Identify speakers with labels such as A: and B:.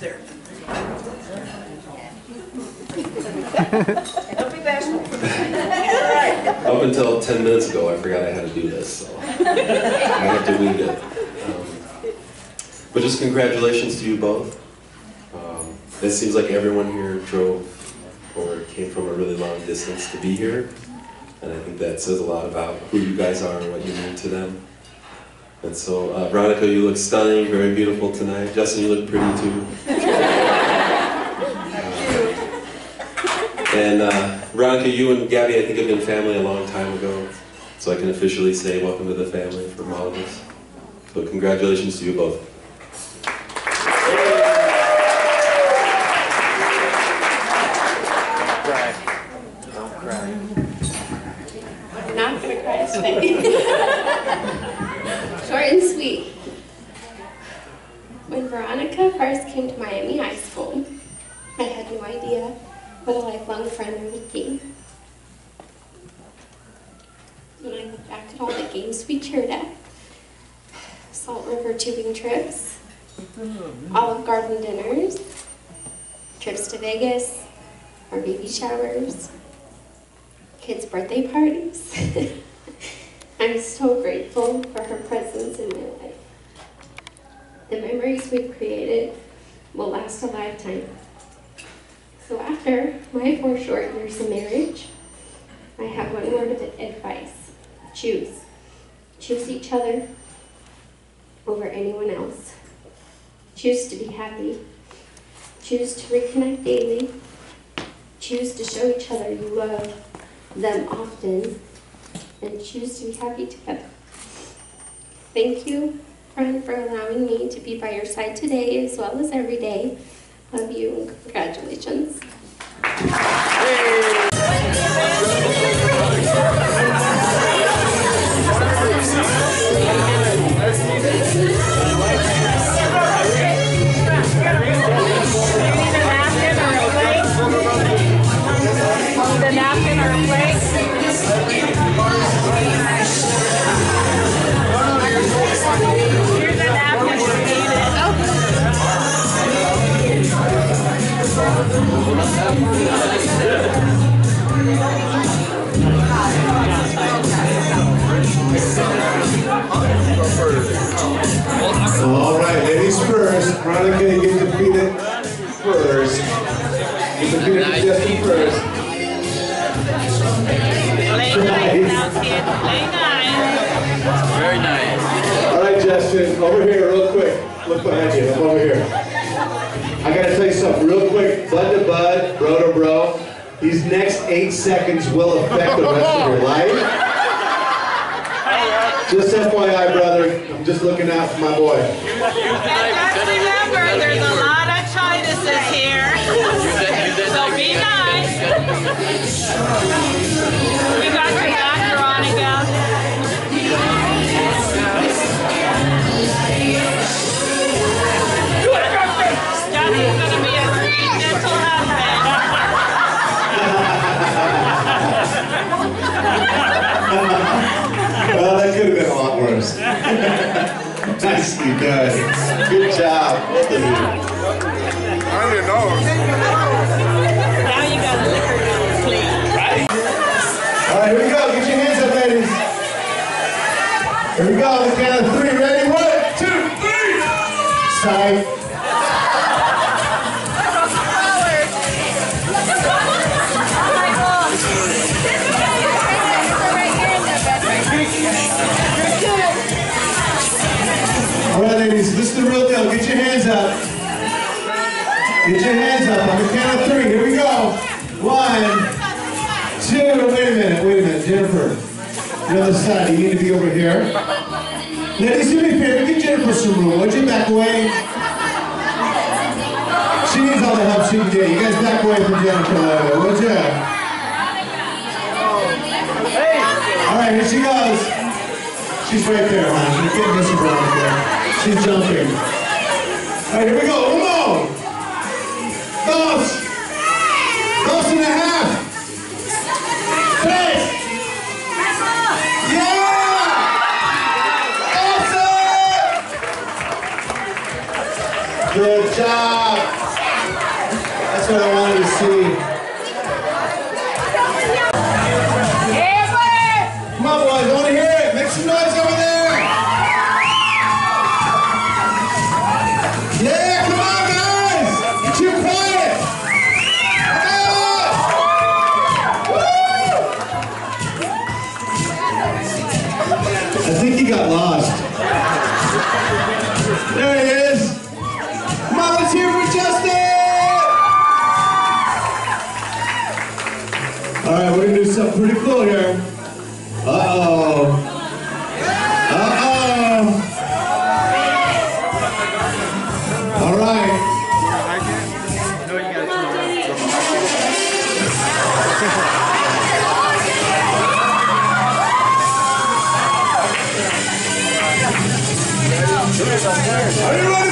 A: There. Don't be bashful.
B: Up until 10 minutes ago, I forgot I had to do this, so I have to wing it. Um, but just congratulations to you both. Um, it seems like everyone here drove or came from a really long distance to be here, and I think that says a lot about who you guys are and what you mean to them. And so, uh, Veronica, you look stunning, very beautiful tonight. Justin, you look pretty too. And uh, Veronica, you and Gabby, I think have been family a long time ago, so I can officially say welcome to the family from all of us. So congratulations to you both.
C: I'm not gonna cry tonight. Short and sweet. When Veronica first came to Miami High School, I had no idea what a lifelong friend would gain. When I look back at all the games we cheered at, Salt River tubing trips, Olive Garden dinners, trips to Vegas, our baby showers, kids' birthday parties. I'm so grateful for her presence in my life. The memories we've created will last a lifetime. So after my four short years of marriage, I have one word of advice. Choose. Choose each other over anyone else. Choose to be happy. Choose to reconnect daily. Choose to show each other you love them often and choose to be happy together. Thank you, friend, for allowing me to be by your side today as well as every day. Love you congratulations.
A: The
D: Veronica, you get defeated first. You defeated Justin first.
A: Play nice now, kid. Play nice.
E: Very nice.
D: All right, Justin, over here real quick. Look behind you, look over here. I gotta tell you something real quick. Bud to bud, bro to bro. These next eight seconds will affect the rest of your life. Just FYI, brother, I'm just looking out for my boy.
A: And just remember, there's a lot of Chinuses here. So be nice.
D: Been a lot worse. Nicely done. Good job, both of you.
E: On your nose.
A: Now you got a liquor nose, please.
D: All right, here we go. Get your hands up, ladies. Here we go. On the count of three. Ready? One, two, three. Side. Up. Get your hands up on the count of three. Here we go. One, two. Wait a minute. Wait a minute, Jennifer. The other side. You need to be over here. Ladies, do me a favor. Give Jennifer some room. Would you back away? She needs all the help she can get. You guys back away from Jennifer a little bit, would you? All right, here she goes. She's right there, hon. She's getting this around there. She's jumping. Right, here we go. Uno. Dos. Dos and a half. Tres. Yeah! Awesome! Good job. That's what I wanted to see. Come on, boys, I want to hear it. Make some noise over there. Alright, we're gonna do something pretty cool here. Uh-oh. Uh-oh. Alright. Are you ready?